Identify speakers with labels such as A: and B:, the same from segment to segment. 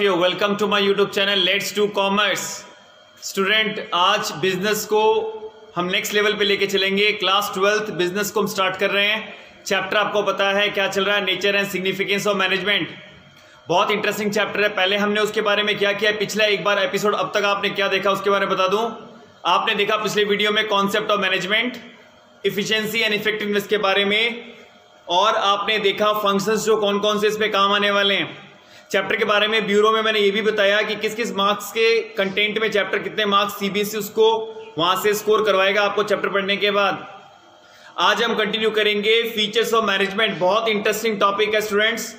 A: Of you welcome to my YouTube channel let's to commerce student आज business को हम next level पे लेके चलेंगे। क्लास ट्वेल्थ बिज़नेस को हम स्टार्ट कर रहे हैं। चैप्टर आपको पता है क्या चल रहा है nature and significance of management बहुत इंटरेस्टिंग चैप्टर है। पहले हमने उसके बारे में क्या किया, पिछला एक बार एपिसोड अब तक आपने क्या देखा, उसके बारे में बता दूँ। आपने देखा पिछले वीडियो में concept of management efficiency and effectiveness के बारे में। और आपने देखा फ़ंक्शंस जो कौन कौन से इसमें काम आने वाले हैं। चैप्टर के बारे में ब्यूरो में मैंने ये भी बताया कि किस किस मार्क्स के कंटेंट में चैप्टर कितने मार्क्स सीबीएसई उसको वहाँ से स्कोर करवाएगा आपको चैप्टर पढ़ने के बाद। आज हम कंटिन्यू करेंगे फीचर्स ऑफ़ मैनेजमेंट बहुत इंटरेस्टिंग टॉपिक है स्टूडेंट्स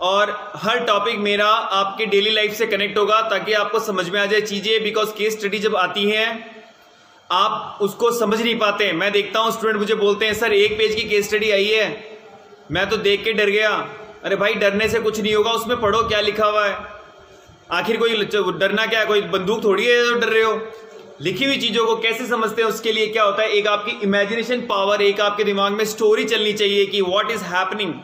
A: और हर टॉपिक मेरा आपके डेली लाइफ से कनेक्ट होगा ताकि आपको समझ में आ जाए चीज़ें बिकॉज़ केस स्टडी जब आती है, आप उसको समझ नहीं पाते। मैं देखता हूँ स्टूडेंट मुझे बोलते हैं, सर, एक पेज की केस स्टडी आई है। मैं तो देख के डर गया। अरे भाई, डरने से कुछ नहीं होगा, उसमें पढ़ो क्या लिखा हुआ है। आखिर कोई डरना क्या है? कोई बंदूक थोड़ी है डर रहे हो? लिखी हुई चीज़ों को कैसे समझते हैं? उसके लिए क्या होता है? एक आपकी इमेजिनेशन पावर एक आपके दिमाग में स्टोरी चलनी चाहिए कि what is happening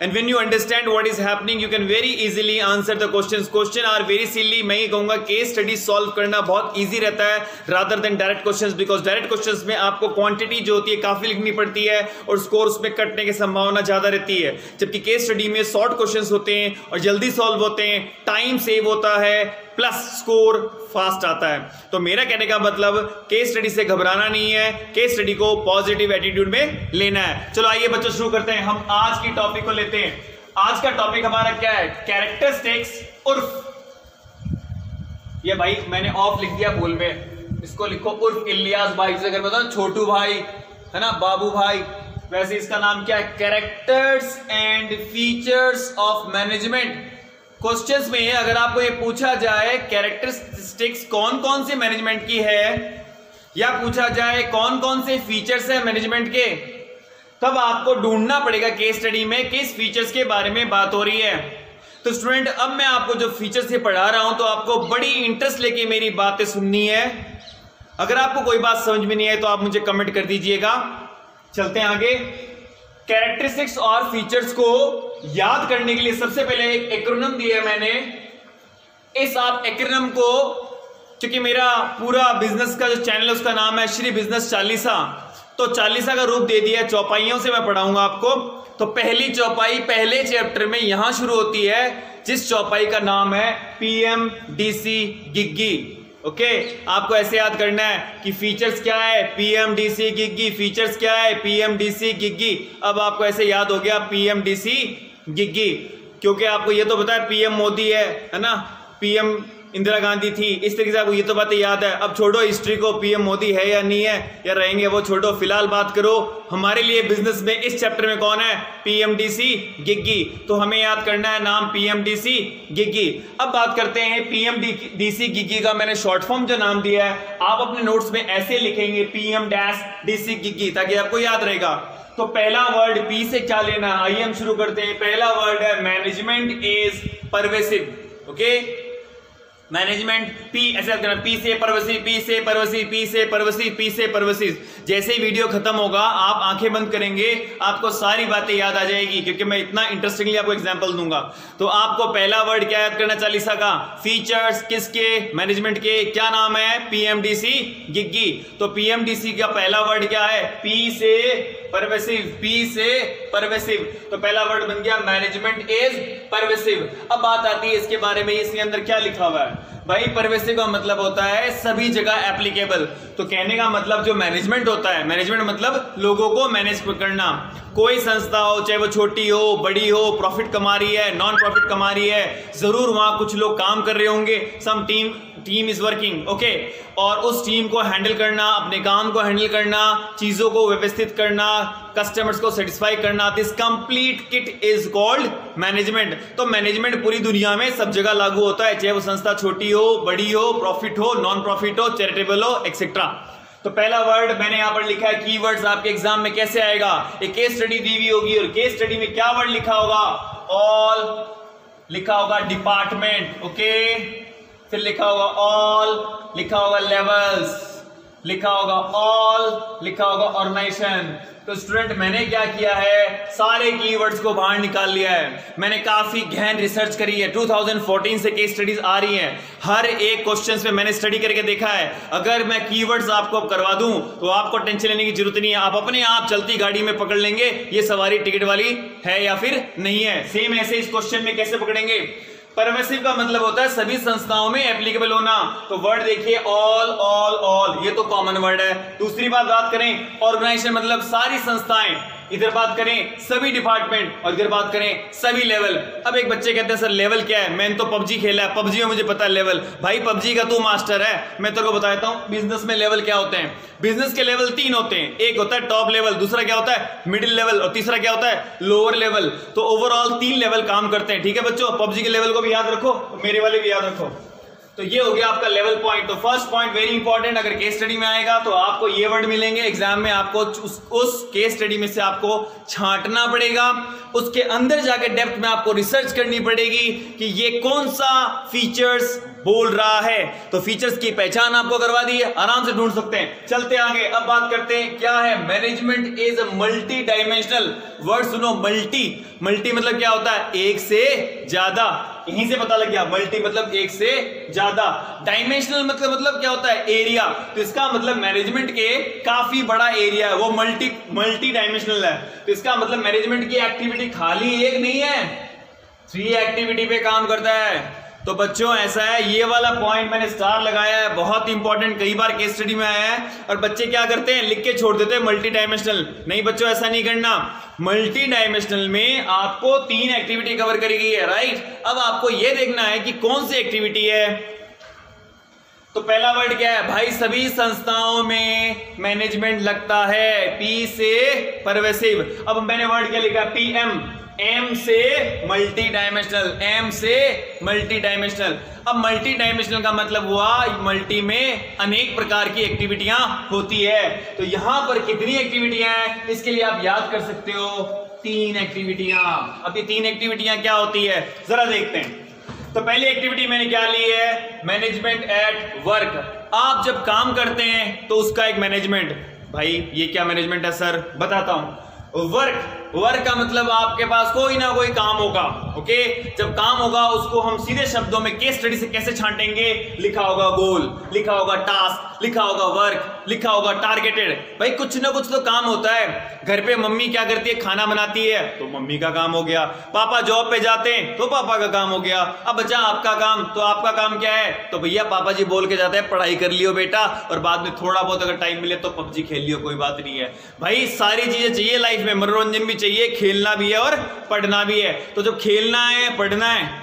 A: and when you understand what is happening you can very easily answer the question question are very silly मैं ये कहूँगा केस स्टडी सॉल्व करना बहुत ईजी रहता है rather than direct question because direct question में आपको quantity जो होती है, काफ़ी लिखनी पड़ती है, और स्कोर उसमें कटने की संभावना ज़्यादा रहती है। जबकि केस स्टडी में शॉर्ट क्वेश्चन होते हैं, और जल्दी सॉल्व होते हैं टाइम सेव होता है प्लस स्कोर फास्ट आता है। तो मेरा कहने का मतलब केस स्टडी से घबराना नहीं है केस स्टडी को पॉजिटिव एटीट्यूड में लेना है। चलो आइए बच्चों, शुरू करते हैं। हम आज की टॉपिक को लेते हैं। आज का टॉपिक हमारा क्या है? कैरेक्टरिस्टिक्स उर्फ़। ये भाई, मैंने ऑफ़ लिख दिया बोल में। इसको लिखो उर्फ़ इलियास भाई। से अगर बताओ छोटू भाई, है ना? बाबू भाई। वैसे इसका नाम क्या है? Characters and features of management questions में अगर आपको ये पूछा जाए कैरेक्टरिस्टिक्स कौन कौन से मैनेजमेंट की है, या पूछा जाए कौन कौन से फीचर्स है मैनेजमेंट के, तब आपको ढूंढना पड़ेगा केस स्टडी में किस फीचर्स के बारे में बात हो रही है। तो स्टूडेंट अब मैं आपको जो फीचर्स से पढ़ा रहा हूँ तो आपको बड़ी इंटरेस्ट लेके मेरी बातें सुननी है। अगर आपको कोई बात समझ में नहीं आए तो आप मुझे कमेंट कर दीजिएगा। चलते हैं आगे। कैरेक्टरिस्टिक्स और फीचर्स को याद करने के लिए सबसे पहले एक एक्रोनम दिया मैंने। इस आप एक्रोनम को, क्योंकि मेरा पूरा बिज़नेस का जो चैनल है, उसका नाम है श्री बिज़नेस चालीसा। तो चालीसा का रूप दे दिया चौपाइयों से मैं पढ़ाऊँगा आपको। तो पहली चौपाई पहले चैप्टर में यहाँ शुरू होती है, जिस चौपाई का नाम है पीएम डीसी गिग्गी ओके? okay, आपको ऐसे याद करना है कि फीचर्स क्या है? पीएमडीसी गिग्गी फीचर्स क्या है? पीएमडीसी गिग्गी अब आपको ऐसे याद हो गया पीएमडीसी गिग्गी क्योंकि आपको ये तो पता है पीएम मोदी है है ना? पीएम इंदिरा गांधी थी। इस तरीके से आपको ये तो बातें याद है। अब छोड़ो हिस्ट्री को पीएम मोदी है या नहीं है, या रहेंगे वो, छोड़ो। फ़िलहाल बात करो, हमारे लिए बिज़नेस में इस चैप्टर में कौन है? पीएमडीसी गिग्गी तो हमें याद करना है नाम पीएमडीसी गिग्गी अब बात करते हैं पीएमडीसी गिग्गी का। मैंने शॉर्ट फॉर्म जो नाम दिया है, आप अपने नोट्स में ऐसे लिखेंगे पीएम डैश डीसी गिग्गी ताकि आपको याद रहेगा। तो पहला वर्ड पी से क्या लेना आइए हम शुरू करते हैं। पहला वर्ड है management is pervasive okay management P ऐसे करना पी से परवसी पी से परवसी पी से परवसी पी से परवसी। जैसे ही वीडियो खत्म होगा, आप आँखें बंद करेंगे, आपको सारी बातें याद आ जाएगी, क्योंकि मैं इतना इंटरेस्टिंगली आपको एग्जांपल दूँगा। तो आपको पहला वर्ड क्या याद करना, चालीसा का? फीचर्स किसके? मैनेजमेंट के। क्या नाम है? पीएमडीसी गिग्गी तो पीएमडीसी का पहला वर्ड क्या है? पी से परवेसिव पी से परवेसिव तो पहला वर्ड बन गया मैनेजमेंट इज़ परवेसिव अब बात आती है इसके बारे में, इसके अंदर क्या लिखा हुआ है? भाई परवेसिव का मतलब होता है सभी जगह एप्लीकेबल तो कहने का मतलब जो मैनेजमेंट होता है मैनेजमेंट मतलब लोगों को मैनेज करना। कोई संस्था हो, चाहे वो छोटी हो, बड़ी हो प्रॉफिट कमा रही है नॉन प्रॉफिट कमा रही है, ज़रूर वहाँ कुछ लोग काम कर रहे होंगे। Some team team is working okay और उस टीम को हैंडल करना, अपने काम को हैंडल करना, चीज़ों को व्यवस्थित करना कस्टमर्स को सेटिस्फाई करना। This complete kit is called management तो मैनेजमेंट पूरी दुनिया में सब जगह लागू होता है, चाहे वो संस्था छोटी हो, बड़ी हो प्रॉफिट हो नॉन प्रॉफिट हो चैरिटेबल हो एक्सेट्रा तो पहला वर्ड मैंने यहाँ पर लिखा है कीवर्ड्स आपके एग्ज़ाम में कैसे आएगा? एक केस स्टडी दी हुई होगी और केस स्टडी में क्या वर्ड लिखा होगा? ऑल लिखा होगा डिपार्टमेंट ओके फिर लिखा होगा ऑल लिखा होगा लेवल्स लिखा होगा ऑल लिखा होगा ऑर्गेनाइजेशन तो स्टूडेंट मैंने क्या किया है? सारे कीवर्ड्स को बाहर निकाल लिया है। मैंने काफ़ी गहन रिसर्च करी है। 2014 से केस स्टडीज़ आ रही हैं। हर एक क्वेश्चन पे मैंने स्टडी करके देखा है। अगर मैं कीवर्ड्स आपको करवा दूँ तो आपको टेंशन लेने की ज़रूरत नहीं है। आप अपने आप चलती गाड़ी में पकड़ लेंगे। ये सवारी टिकट वाली है या फिर नहीं है? सेम ऐसे इस क्वेश्चन में कैसे पकड़ेंगे? परवेसिव का मतलब होता है सभी संस्थाओं में एप्लीकेबल होना। तो वर्ड देखिए ऑल ऑल ऑल ये तो कॉमन वर्ड है। दूसरी बात बात करें ऑर्गेनाइजेशन मतलब सारी संस्थाएँ। इधर बात करें सभी डिपार्टमेंट और इधर बात करें सभी लेवल अब एक बच्चे कहते हैं, सर लेवल क्या है? मैंने तो पबजी खेला है। पबजी में मुझे पता है लेवल भाई, पबजी का तू मास्टर है। मैं तेरे को बता देता हूँ बिज़नेस में लेवल क्या होते हैं? बिज़नेस के लेवल तीन होते हैं। एक होता है टॉप लेवल दूसरा क्या होता है? मिडिल लेवल और तीसरा क्या होता है? लोअर लेवल तो ओवरऑल तीन लेवल काम करते हैं। ठीक है बच्चों? पबजी के लेवल को भी याद रखो, मेरे वाले भी याद रखो। तो ये हो गया आपका लेवल पॉइंट तो फ़र्स्ट पॉइंट वेरी इंपॉर्टेंट अगर केस स्टडी में आएगा तो आपको ये वर्ड मिलेंगे. एग्ज़ाम में आपको उस, उस केस स्टडी में से आपको छांटना पड़ेगा. उसके अंदर जाके डेप्थ में आपको रिसर्च करनी पड़ेगी कि ये कौन सा फीचर्स बोल रहा है. तो फीचर्स की पहचान आपको करवा दी. है आराम से ढूंढ सकते हैं. चलते आगे. अब बात करते हैं क्या है management is multi dimensional word सुनो मल्टी मल्टी मतलब क्या होता है? एक से ज़्यादा. यहीं से पता लग गया मल्टी मतलब एक से ज़्यादा। डायमेंशनल मतलब मतलब क्या होता है? एरिया तो इसका मतलब मैनेजमेंट के काफ़ी बड़ा एरिया है। वो मल्टी मल्टी डायमेंशनल है। तो इसका मतलब मैनेजमेंट की एक्टिविटी खाली एक नहीं है। थ्री एक्टिविटी पे काम करता है। तो बच्चों, ऐसा है, ये वाला पॉइंट मैंने स्टार लगाया है, बहुत इंपॉर्टेंट कई बार केस स्टडी में आया है, और बच्चे क्या करते हैं, लिख के छोड़ देते हैं मल्टी डायमेंशनल नहीं बच्चों, ऐसा नहीं करना। मल्टी डायमेंशनल में आपको तीन एक्टिविटी कवर करी गई है राइट अब आपको यह देखना है कि कौन सी एक्टिविटी है। तो पहला वर्ड क्या है? भाई, सभी संस्थाओं में मैनेजमेंट लगता है पी से परवेसिव अब मैंने वर्ड क्या लिखा? पी एम एम से मल्टी डायमेंशनल एम से मल्टी डायमेंशनल अब मल्टी डायमेंशनल का मतलब हुआ मल्टी में अनेक प्रकार की एक्टिविटियाँ होती है। तो यहाँ पर कितनी एक्टिविटियाँ हैं? इसके लिए आप याद कर सकते हो, तीन एक्टिविटियाँ अब ये तीन एक्टिविटियाँ क्या होती है? जरा देखते हैं। तो पहली एक्टिविटी मैंने क्या ली है? मैनेजमेंट एट वर्क आप जब काम करते हैं तो उसका एक मैनेजमेंट भाई, ये क्या मैनेजमेंट है सर बताता हूँ। वर्क वर्क का मतलब आपके पास कोई ना कोई काम होगा, ओके? जब काम होगा, उसको हम सीधे शब्दों में केस स्टडी से कैसे छांटेंगे? लिखा होगा गोल लिखा होगा टास्क लिखा होगा वर्क लिखा होगा टारगेटेड भाई, कुछ ना कुछ तो काम होता है। घर पे मम्मी क्या करती है? खाना बनाती है। तो मम्मी का काम हो गया। पापा जॉब पे जाते हैं तो पापा का काम हो गया। अब बच्चा आपका काम तो आपका काम क्या है? तो भैया, पापा जी बोल के जाते हैं, पढ़ाई कर लियो बेटा, और बाद में थोड़ा बहुत अगर टाइम मिले तो पबजी खेल लियो, कोई बात नहीं है। भाई, सारी चीज़ें चाहिए लाइफ में, मनोरंजन भी चाहिए, खेलना भी है और पढ़ना भी है। तो जब खेलना है, पढ़ना है,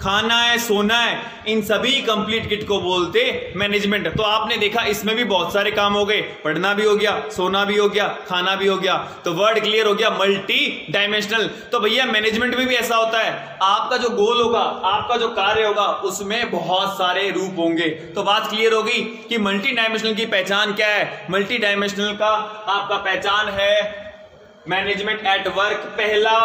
A: खाना है, सोना है, इन सभी कंप्लीट किट को बोलते मैनेजमेंट तो आपने देखा, इसमें भी बहुत सारे काम हो गए। पढ़ना भी हो गया, सोना भी हो गया, खाना भी हो गया। तो वर्ड क्लियर हो गया मल्टी डायमेंशनल तो भैया मैनेजमेंट में भी ऐसा होता है। आपका जो गोल होगा, आपका जो कार्य होगा, उसमें बहुत सारे रूप होंगे। तो बात क्लियर होगी कि मल्टी डायमेंशनल की पहचान क्या है? मल्टी डायमेंशनल का आपका पहचान है मैनेजमेंट एट वर्क पहला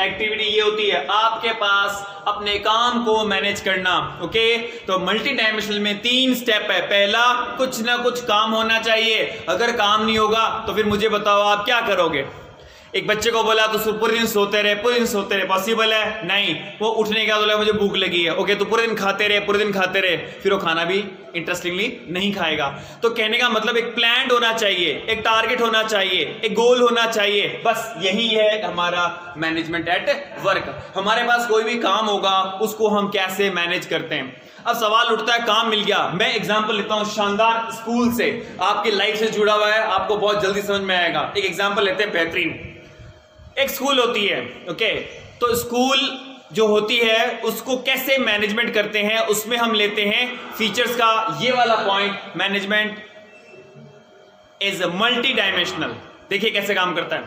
A: एक्टिविटी ये होती है, आपके पास अपने काम को मैनेज करना, ओके? तो मल्टी डायमेंशनल में तीन स्टेप है। पहला, कुछ ना कुछ काम होना चाहिए। अगर काम नहीं होगा तो फिर मुझे बताओ आप क्या करोगे? एक बच्चे को बोला तो पूरे दिन सोते रहे, पूरे दिन सोते रहे पॉसिबल है? नहीं, वो उठने के बाद बोला, मुझे भूख लगी है। ओके तो पूरे दिन खाते रहे, पूरे दिन खाते रहे। फिर वो खाना भी इंटरेस्टिंगली नहीं खाएगा। तो कहने का मतलब एक प्लान होना चाहिए, एक टारगेट होना चाहिए, एक गोल होना चाहिए। बस यही है हमारा मैनेजमेंट एट वर्क हमारे पास कोई भी काम होगा, उसको हम कैसे मैनेज करते हैं? अब सवाल उठता है, काम मिल गया। मैं एग्ज़ाम्पल लेता हूँ, शानदार स्कूल से। आपकी लाइफ से जुड़ा हुआ है, आपको बहुत जल्दी समझ में आएगा। एक एग्ज़ाम्पल लेते हैं, बेहतरीन। एक स्कूल होती है, ओके? तो स्कूल जो होती है, उसको कैसे मैनेजमेंट करते हैं, उसमें हम लेते हैं फीचर्स का ये वाला point management is multi dimensional देखिए कैसे काम करता है।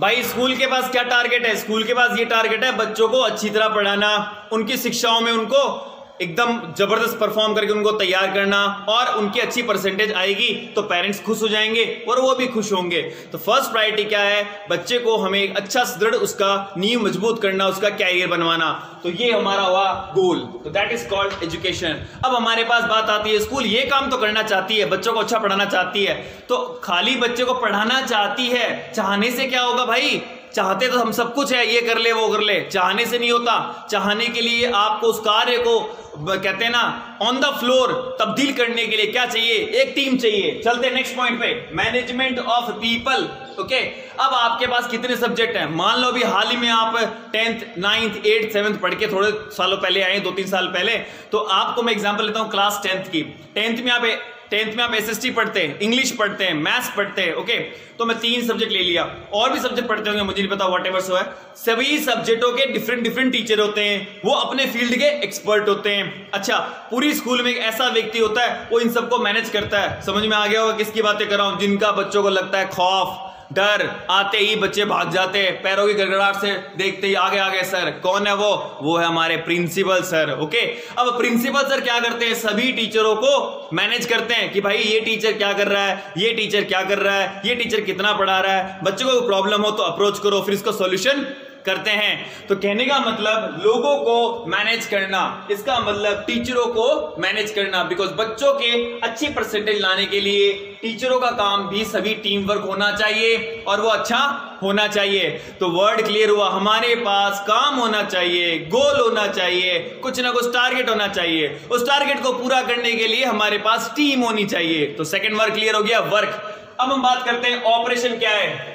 A: भाई, स्कूल के पास क्या टारगेट है? स्कूल के पास ये टारगेट है, बच्चों को अच्छी तरह पढ़ाना, उनकी शिक्षाओं में उनको एकदम ज़बरदस्त परफॉर्म करके उनको तैयार करना और उनकी अच्छी परसेंटेज आएगी तो पेरेंट्स खुश हो जाएँगे और वो भी खुश होंगे। तो फ़र्स्ट प्रायोरिटी क्या है? बच्चे को हमें अच्छा सुदृढ़ उसका नींव मज़बूत करना, उसका कैरियर बनवाना। तो ये हमारा हुआ गोल तो दैट इज़ कॉल्ड एजुकेशन अब हमारे पास बात आती है स्कूल ये काम तो करना चाहती है, बच्चों को अच्छा पढ़ाना चाहती है। तो खाली बच्चे को पढ़ाना चाहती है, चाहने से क्या होगा भाई? चाहते तो हम सब कुछ है, ये कर ले, वो कर ले। चाहने से नहीं होता। चाहने के लिए आपको उस कार्य को कहते हैं ना ऑन द फ्लोर तब्दील करने के लिए क्या चाहिए? एक टीम चाहिए। चलते नेक्स्ट पॉइंट पे। मैनेजमेंट ऑफ़ पीपल ओके अब आपके पास कितने सब्जेक्ट हैं? मान लो अभी हाल ही में आप टेंथ नाइन्थ एट्थ सेवंथ पढ़ के थोड़े सालों पहले आए दो तीन साल पहले। तो आपको मैं एग्ज़ाम्पल लेता हूँ क्लास टेंथ की। टेंथ में आप टेंथ में आप एसएसटी पढ़ते हैं इंग्लिश पढ़ते हैं मैथ्स पढ़ते हैं ओके तो मैं तीन सब्जेक्ट ले लिया। और भी सब्जेक्ट पढ़ते होंगे, मुझे नहीं पता वॉट एवर सो है। सभी सब्जेक्टों के डिफरेंट डिफरेंट टीचर होते हैं। वो अपने फ़ील्ड के एक्सपर्ट होते हैं। अच्छा पूरी स्कूल में एक ऐसा व्यक्ति होता है, वो इन सबको मैनेज करता है। समझ में आ गया होगा किसकी बातें कर रहा हूँ? जिनका बच्चों को लगता है खौफ। डर, आते ही बच्चे भाग जाते हैं पैरों की गड़गड़ाहट से देखते ही आगे आगे, सर। कौन है वो? वो है हमारे प्रिंसिपल सर, ओके? अब प्रिंसिपल सर क्या करते हैं? सभी टीचरों को मैनेज करते हैं कि भाई, ये टीचर क्या कर रहा है? ये टीचर क्या कर रहा है? ये टीचर कितना पढ़ा रहा है? बच्चों को प्रॉब्लम हो तो अप्रोच करो, फिर इसका सोल्यूशन करते हैं। तो कहने का मतलब लोगों को मैनेज करना। इसका मतलब टीचरों को मैनेज करना। बिकॉज़ बच्चों के अच्छी परसेंटेज लाने के लिए टीचरों का काम भी सभी टीम वर्क होना चाहिए और वो अच्छा होना चाहिए। तो वर्ड क्लियर हुआ, हमारे पास काम होना चाहिए गोल होना चाहिए, कुछ ना कुछ टारगेट होना चाहिए। उस टारगेट को पूरा करने के लिए हमारे पास टीम होनी चाहिए। तो सेकेंड वर्क क्लियर हो गया वर्क अब हम बात करते हैं ऑपरेशन क्या है।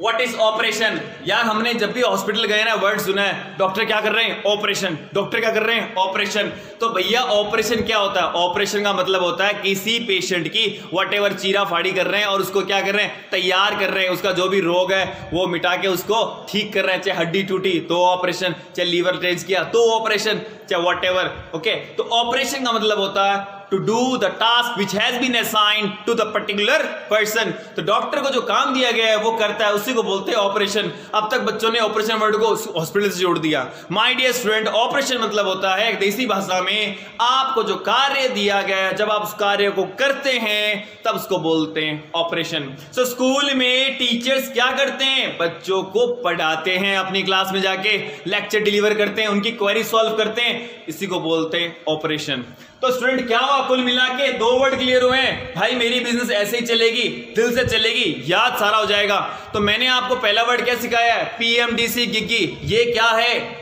A: व्हाट इज़ ऑपरेशन यार, हमने जब भी हॉस्पिटल गए ना वर्ड सुना है। डॉक्टर क्या कर रहे हैं? ऑपरेशन डॉक्टर क्या कर रहे हैं? ऑपरेशन तो भैया ऑपरेशन क्या होता है? ऑपरेशन का मतलब होता है किसी पेशेंट की वट एवर चीरा फाड़ी कर रहे हैं और उसको क्या कर रहे हैं? तैयार कर रहे हैं। उसका जो भी रोग है, वो मिटा के उसको ठीक कर रहे हैं। चाहे हड्डी टूटी तो ऑपरेशन चाहे लीवर चेंज किया तो ऑपरेशन चाहे वट ओके तो ऑपरेशन का मतलब होता है to do the task which has been assign to the particular person तो डॉक्टर को जो काम दिया गया है, वो करता है, उसी को बोलते हैं ऑपरेशन अब तक बच्चों ने ऑपरेशन वर्ड को हॉस्पिटल से जोड़ दिया. माय डियर स्टूडेंट ऑपरेशन मतलब होता है देसी भाषा में आपको जो कार्य दिया गया है, जब आप उस कार्य को करते हैं, तब उसको बोलते हैं ऑपरेशन सो स्कूल में टीचर्स क्या करते हैं? बच्चों को पढ़ाते हैं अपनी क्लास में जाके. लेक्चर डिलीवर करते हैं, उनकी क्वेरी सॉल्व करते हैं, इसी को बोलते हैं ऑपरेशन तो स्टूडेंट क्या हुआ? कुल मिला के दो वर्ड क्लियर हुए हैं। भाई, मेरी बिज़नेस ऐसे ही चलेगी, दिल से चलेगी, याद सारा हो जाएगा। तो मैंने आपको पहला वर्ड क्या सिखाया है? पीएमडीसी गिग्गी ये क्या है?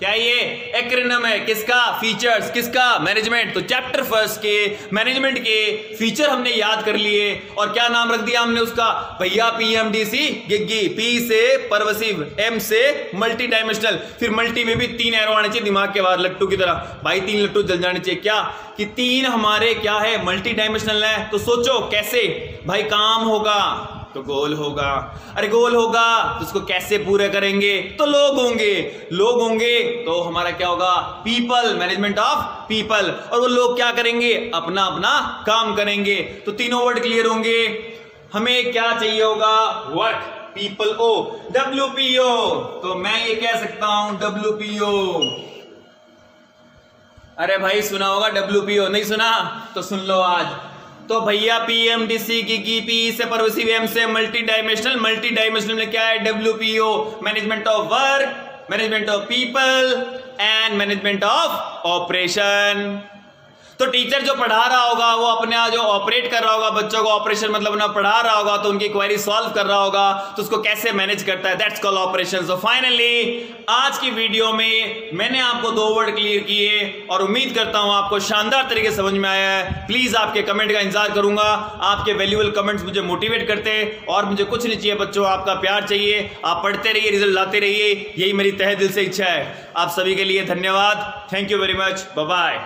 A: क्या ये एक्रोनिम है? किसका फीचर्स किसका मैनेजमेंट तो चैप्टर फ़र्स्ट के मैनेजमेंट के फीचर हमने याद कर लिए और क्या नाम रख दिया हमने उसका? भैया पीएमडीसी गिग्गी पी से परवसिव एम से मल्टी डायमेंशनल फिर मल्टी में भी तीन एरो आने चाहिए, दिमाग के बाहर लट्टू की तरह। भाई, तीन लट्टू जल जाने चाहिए। क्या? कि तीन हमारे क्या है? मल्टी डायमेंशनल है। तो सोचो, कैसे? भाई, काम होगा। तो गोल होगा। अरे गोल होगा तो उसको कैसे पूरे करेंगे? तो लोग होंगे। लोग होंगे तो हमारा क्या होगा? पीपल मैनेजमेंट ऑफ़ पीपल और वो लोग क्या करेंगे? अपना अपना काम करेंगे। तो तीनों वर्ड क्लियर होंगे। हमें क्या चाहिए होगा? Work people O W P O तो मैं ये कह सकता हूँ डब्ल्यू पी ओ अरे भाई, सुना होगा डब्ल्यू पी ओ नहीं सुना? तो सुन लो आज। तो भैया पीएमडीसी की की पी से परवसी एम से मल्टी डायमेंशनल मल्टी डायमेंशनल में क्या है? WPO management of work management of people and management of operation तो टीचर जो पढ़ा रहा होगा, वो अपने जो ऑपरेट कर रहा होगा, बच्चों को ऑपरेशन मतलब ना पढ़ा रहा होगा तो उनकी क्वेरी सॉल्व कर रहा होगा तो उसको कैसे मैनेज करता है? That's call operation so finally आज की वीडियो में मैंने आपको दो वर्ड क्लियर किए और उम्मीद करता हूँ आपको शानदार तरीके समझ में आया है। प्लीज़ आपके कमेंट का इंतज़ार करूँगा। आपके वैल्यूबल कमेंट्स मुझे मोटिवेट करते और मुझे कुछ नहीं चाहिए बच्चों, आपका प्यार चाहिए। आप पढ़ते रहिए रिज़ल्ट लाते रहिए। यही मेरी तह दिल से इच्छा है। आप सभी के लिए धन्यवाद। Thank you very much bye